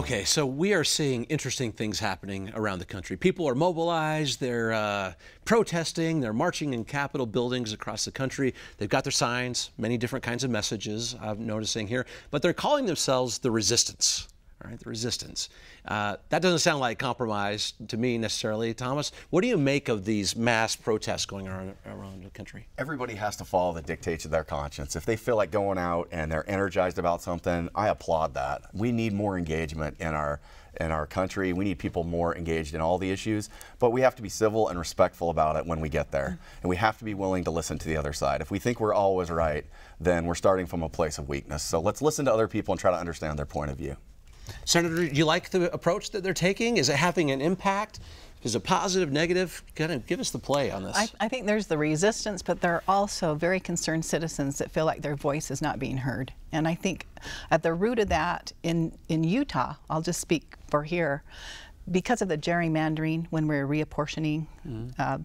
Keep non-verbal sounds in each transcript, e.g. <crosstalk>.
Okay, so we are seeing interesting things happening around the country. People are mobilized, they're uh, protesting, they're marching in Capitol buildings across the country. They've got their signs, many different kinds of messages I'm noticing here, but they're calling themselves the resistance. All right, the resistance. Uh, that doesn't sound like compromise to me necessarily. Thomas, what do you make of these mass protests going around, around the country? Everybody has to follow the dictates of their conscience. If they feel like going out and they're energized about something, I applaud that. We need more engagement in our in our country. We need people more engaged in all the issues, but we have to be civil and respectful about it when we get there. And we have to be willing to listen to the other side. If we think we're always right, then we're starting from a place of weakness. So let's listen to other people and try to understand their point of view. Senator, do you like the approach that they're taking? Is it having an impact? Is it positive, negative? Kind of give us the play on this. I, I, think there's the resistance, but there are also very concerned citizens that feel like their voice is not being heard. And I think at the root of that in, in Utah, I'll just speak for here, because of the gerrymandering when we're reapportioning, mm -hmm. uh,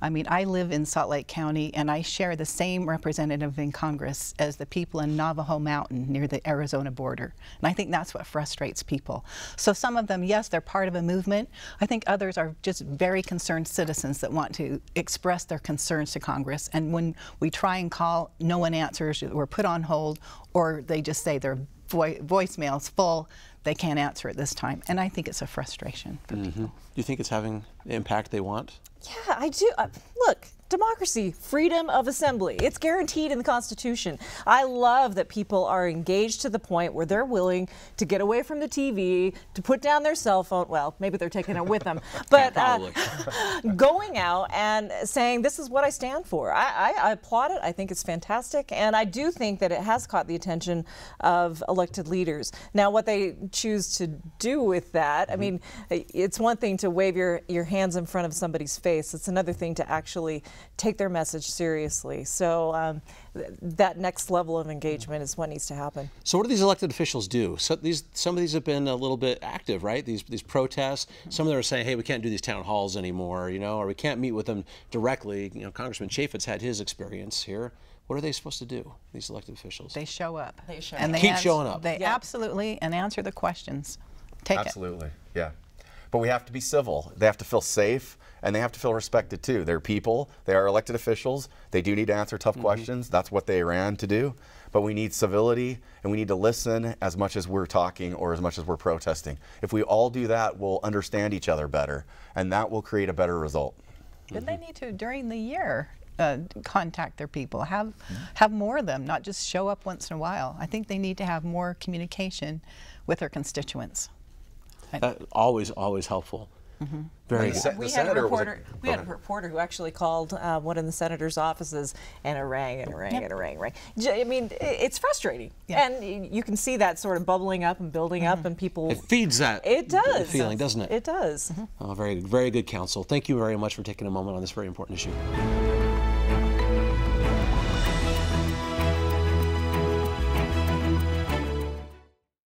I mean, I live in Salt Lake County and I share the same representative in Congress as the people in Navajo Mountain near the Arizona border. And I think that's what frustrates people. So some of them, yes, they're part of a movement. I think others are just very concerned citizens that want to express their concerns to Congress. And when we try and call, no one answers, we're put on hold, or they just say their vo voicemail's full they can't answer it this time. And I think it's a frustration for mm -hmm. people. Do you think it's having the impact they want? Yeah, I do. Uh, look, democracy, freedom of assembly. It's guaranteed in the Constitution. I love that people are engaged to the point where they're willing to get away from the TV, to put down their cell phone. Well, maybe they're taking it with them, <laughs> but uh, <laughs> going out and saying, this is what I stand for. I, I, I, applaud it. I think it's fantastic. And I do think that it has caught the attention of elected leaders. Now, what they choose to do with that, I mm-hmm. mean, it's one thing to wave your, your hands in front of somebody's face. It's another thing to actually take their message seriously. So um, th that next level of engagement is what needs to happen. So what do these elected officials do? So these some of these have been a little bit active, right? These these protests. Some of them are saying, hey, we can't do these town halls anymore, you know, or we can't meet with them directly. You know, Congressman Chaffetz had his experience here. What are they supposed to do, these elected officials? They show up. They show and up. They keep showing up. They yeah. absolutely, and answer the questions. Take absolutely. it. Absolutely, yeah. But we have to be civil. They have to feel safe and they have to feel respected too. They're people, they are elected officials, they do need to answer tough mm -hmm. questions. That's what they ran to do. But we need civility and we need to listen as much as we're talking or as much as we're protesting. If we all do that, we'll understand each other better and that will create a better result. Did mm -hmm. they need to, during the year, uh, contact their people, have, mm -hmm. have more of them, not just show up once in a while. I think they need to have more communication with their constituents. Uh, always, always helpful. Mm -hmm. Very good. We, had a reporter. A, we had a reporter who actually called uh, one of the senator's offices, and it rang and it rang yep. and it rang, rang. I mean, it's frustrating, yeah. and you can see that sort of bubbling up and building mm -hmm. up, and people. It feeds that. It does. Feeling, doesn't it? It does. Mm -hmm. oh, very, very good counsel. Thank you very much for taking a moment on this very important issue.